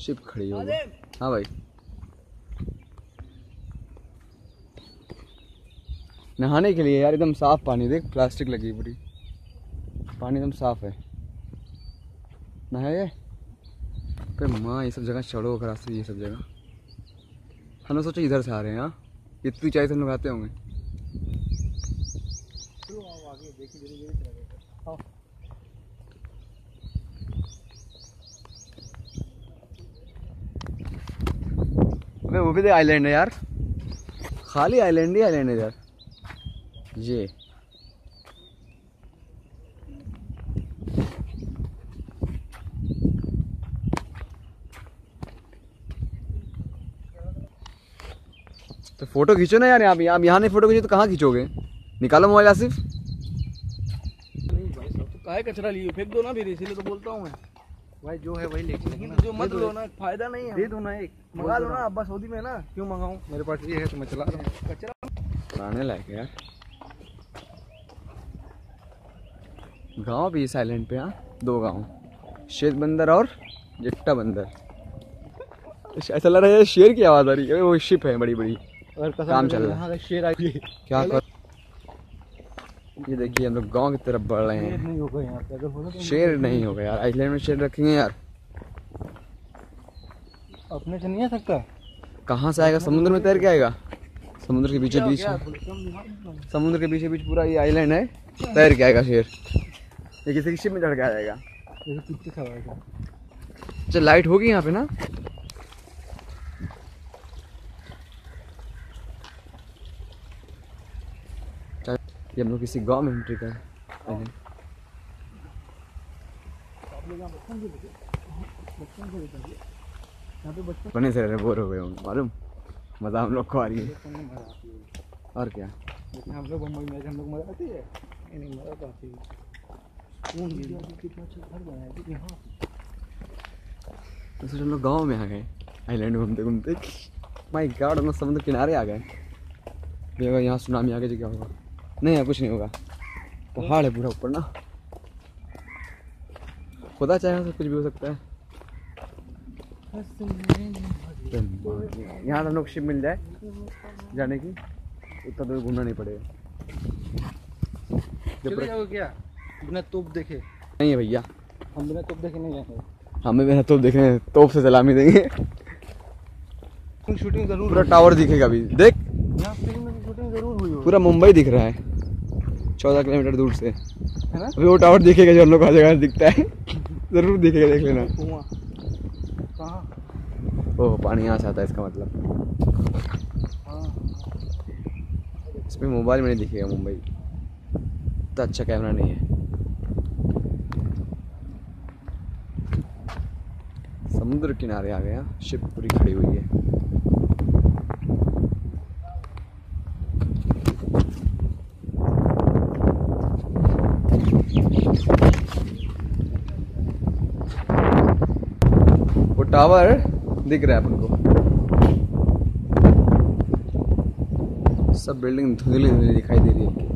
Ship खड़ी होगी हाँ भाई। नहाने के लिए यार एकदम साफ़ पानी देख प्लास्टिक लगी पूरी पानी एकदम साफ़ है। नहाए पे माँ, ये सब जगह चढ़ो रास्ते ये सब जगह। हमने सोचा इधर से आ रहे हैं हाँ? इतनी ऊंचाई से हम लोग आते होंगे। वो भी तो आइलैंड है यार। खाली आइलैंड ही आइलैंड है यार। ये। तो फ़ोटो खींचो ना यार यहाँ आप यहाँ नहीं फ़ोटो खींचो तो कहाँ खींचोगे? निकालो मोबाइल आसिफ नहीं भाई सब तो काहे कचरा लिए? फेंक दो ना फिर इसीलिए तो बोलता हूँ मैं। भाई जो है वही लेके लेकिन जो मत लो ना फ़ायदा नहीं है। दे दो ना एक। मंगा लो ना अब्बा सऊदी में ना क्यों मंगाऊं? मेरे पास ये है तो मैं चला रहा हूँ। कचरा? पुराने लायक है यार। गाँव भी इस आइलैंड पे हाँ? दो गाँव। शेर बंदर और जिट्टा बंदर। ऐसा लग रहा है शेर की आवाज़ आ रही है। वो शिप है बड़ी बड़ी और काम चल रहा है। शेर आई क्या कर ये देखिए हम लोग गाँव की तरफ़ बढ़ रहे हैं। नहीं होगा यहाँ पे अगर होगा तो शेर नहीं होगा यार आइलैंड में शेर रखेंगे यार। अपने से नहीं आ सकता? कहाँ से आएगा? समुद्र में तैर के आएगा? समुद्र के बीचों बीच समुद्र के बीचों बीच पूरा ये आइलैंड है तैर के आएगा शेर। ये किसी की शिप में चढ़ के आ जाएगा। रहा है अच्छा लाइट होगी यहाँ पे ना चल, ये हम लोग किसी गाँव में एंट्री कर। बचपन बने से रह बोर हो गए होंगे मालूम? मज़ा हम लोग को आ रही है। है और क्या? हम लोग बम्बई में हम लोग मज़ा आती है? मज़ा तो आती है। है तो फिर हम लोग गाँव में आ गए। आइलैंड घूमते घूमते। माई गॉड हम लोग समुद्र किनारे आ गए। यहाँ सुनामी आ गई तो क्या होगा? नहीं यहाँ कुछ नहीं होगा। पहाड़ है पूरा ऊपर ना। खुदा चाहे तो कुछ भी हो सकता है। यहाँ हम लोग शिप मिल जाए जाने की उतना तो घूमना नहीं पड़ेगा। जब चले क्या? बिना तोप देखे। नहीं है भैया। हम बिना तोप देखे नहीं जाएँगे। हमें भी तोप देखेंगे तोप से सलामी देंगे। शूटिंग ज़रूर पूरा टावर दिखेगा अभी। देख। यहाँ फ़िल्म में शूटिंग ज़रूर हुई पूरा मुंबई दिख रहा है। चौदह किलोमीटर दूर से। है ना? अभी वो टावर दिखेगा जो हम लोग जगह दिखता है। ज़रूर दिखेगा देख लेना। ओह पानी यहाँ से आता है इसका मतलब। हाँ। इसमें मोबाइल में नहीं दिखेगा मुंबई। इतना अच्छा कैमरा नहीं है। समुद्र किनारे आ गया शिप पूरी खड़ी हुई है। टावर दिख रहा है अपन को। सब बिल्डिंग धुंधली धुंधली दिखाई दे रही है।